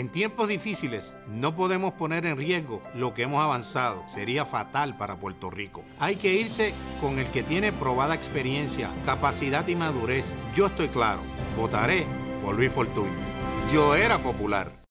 En tiempos difíciles no podemos poner en riesgo lo que hemos avanzado. Sería fatal para Puerto Rico. Hay que irse con el que tiene probada experiencia, capacidad y madurez. Yo estoy claro. Votaré por Luis Fortuño. Yo era popular.